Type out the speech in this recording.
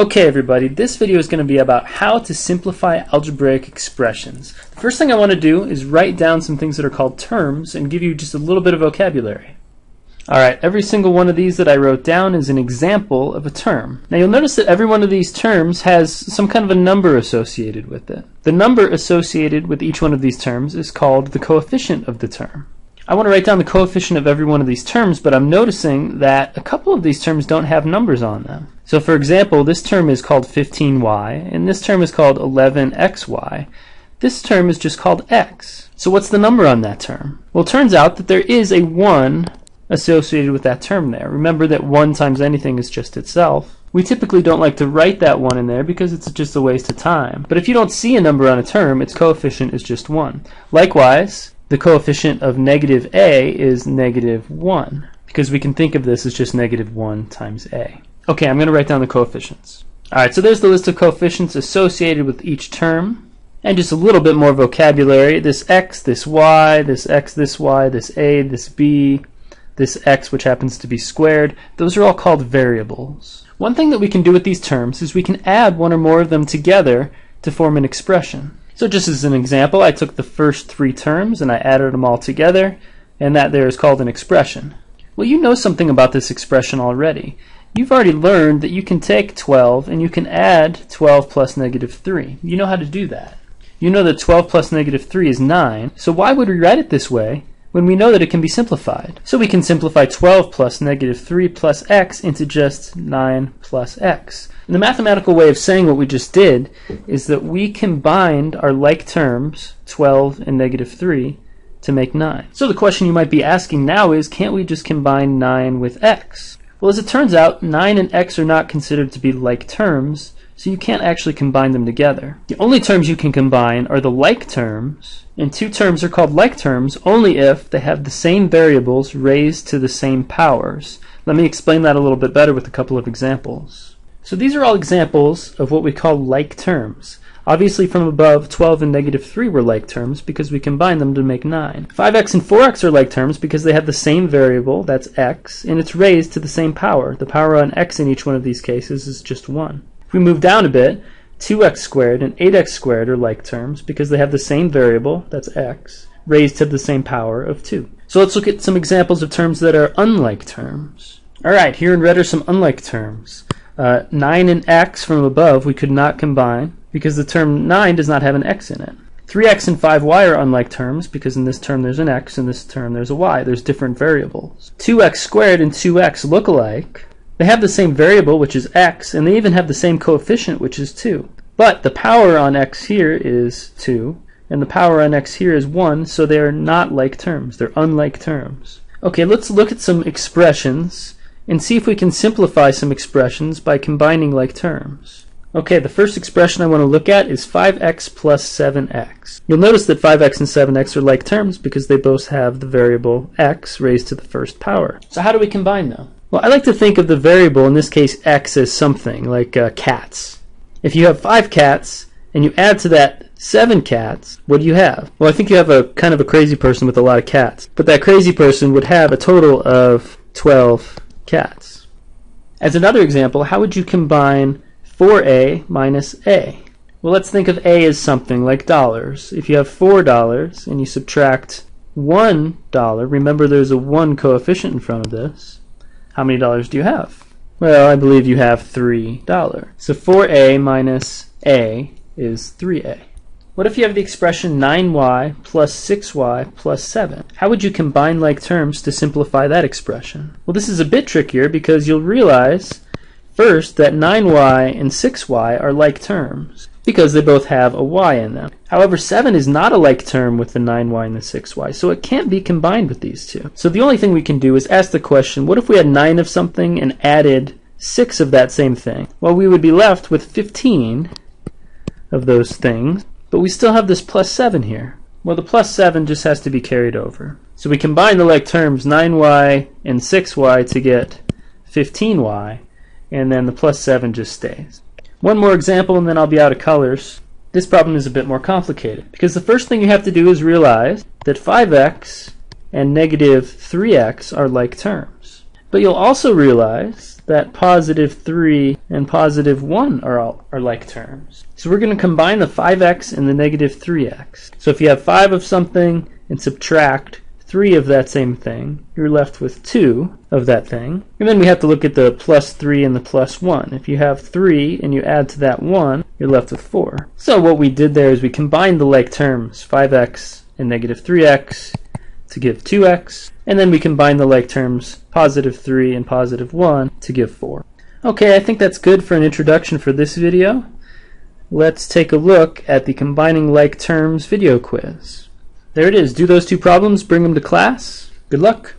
Okay everybody, this video is going to be about how to simplify algebraic expressions. The first thing I want to do is write down some things that are called terms and give you just a little bit of vocabulary. Alright, every single one of these that I wrote down is an example of a term. Now you'll notice that every one of these terms has some kind of a number associated with it. The number associated with each one of these terms is called the coefficient of the term. I want to write down the coefficient of every one of these terms, but I'm noticing that a couple of these terms don't have numbers on them. So for example, this term is called 15y, and this term is called 11xy. This term is just called x. So what's the number on that term? Well, it turns out that there is a 1 associated with that term there. Remember that 1 times anything is just itself. We typically don't like to write that 1 in there because it's just a waste of time. But if you don't see a number on a term, its coefficient is just 1. Likewise, the coefficient of negative a is negative 1 because we can think of this as just negative 1 times a. Okay, I'm going to write down the coefficients. Alright, so there's the list of coefficients associated with each term. And just a little bit more vocabulary. This x, this y, this x, this y, this a, this b, this x, which happens to be squared. Those are all called variables. One thing that we can do with these terms is we can add one or more of them together to form an expression. So just as an example, I took the first three terms and I added them all together, and that there is called an expression. Well, you know something about this expression already. You've already learned that you can take 12 and you can add 12 plus negative 3. You know how to do that. You know that 12 plus negative 3 is 9, so why would we write it this way when we know that it can be simplified? So we can simplify 12 plus negative 3 plus x into just 9 plus x. And the mathematical way of saying what we just did is that we combined our like terms, 12 and negative 3, to make 9. So the question you might be asking now is, can't we just combine 9 with x? Well, as it turns out, 9 and x are not considered to be like terms, so you can't actually combine them together. The only terms you can combine are the like terms, and two terms are called like terms only if they have the same variables raised to the same powers. Let me explain that a little bit better with a couple of examples. So these are all examples of what we call like terms. Obviously from above, 12 and negative 3 were like terms because we combined them to make 9. 5x and 4x are like terms because they have the same variable, that's x, and it's raised to the same power. The power on x in each one of these cases is just 1. If we move down a bit, 2x squared and 8x squared are like terms because they have the same variable, that's x, raised to the same power of 2. So let's look at some examples of terms that are unlike terms. Alright, here in red are some unlike terms. Uh, 9 and x from above we could not combine because the term 9 does not have an x in it. 3x and 5y are unlike terms because in this term there's an x, in this term there's a y. There's different variables. 2x squared and 2x look alike. They have the same variable, which is x, and they even have the same coefficient, which is 2. But the power on x here is 2, and the power on x here is 1, so they are not like terms. They're unlike terms. Okay, let's look at some expressions and see if we can simplify some expressions by combining like terms. Okay, the first expression I want to look at is 5x plus 7x. You'll notice that 5x and 7x are like terms because they both have the variable x raised to the first power. So how do we combine them? Well, I like to think of the variable, in this case x, as something like uh, cats. If you have 5 cats and you add to that 7 cats, what do you have? Well, I think you have a kind of a crazy person with a lot of cats. But that crazy person would have a total of 12 cats. As another example, how would you combine 4a minus a? Well, let's think of a as something like dollars. If you have $4 and you subtract $1, remember there's a 1 coefficient in front of this, how many dollars do you have? Well, I believe you have $3. So 4a minus a is 3a. What if you have the expression 9y plus 6y plus 7? How would you combine like terms to simplify that expression? Well, this is a bit trickier because you'll realize first that 9y and 6y are like terms because they both have a y in them. However, 7 is not a like term with the 9y and the 6y, so it can't be combined with these two. So the only thing we can do is ask the question, what if we had 9 of something and added 6 of that same thing? Well, we would be left with 15 of those things, but we still have this plus 7 here. Well, the plus 7 just has to be carried over. So we combine the like terms 9y and 6y to get 15y, and then the plus 7 just stays. One more example and then I'll be out of colors. This problem is a bit more complicated because the first thing you have to do is realize that 5x and negative 3x are like terms. But you'll also realize that positive 3 and positive 1 are, all, are like terms. So we're going to combine the 5x and the negative 3x. So if you have 5 of something and subtract 3 of that same thing, you're left with 2 of that thing. And then we have to look at the plus 3 and the plus 1. If you have 3 and you add to that 1, you're left with 4. So what we did there is we combined the like terms, 5x and negative 3x, to give 2x, and then we combine the like terms positive 3 and positive 1 to give 4. Okay, I think that's good for an introduction for this video. Let's take a look at the combining like terms video quiz. There it is. Do those two problems, bring them to class. Good luck.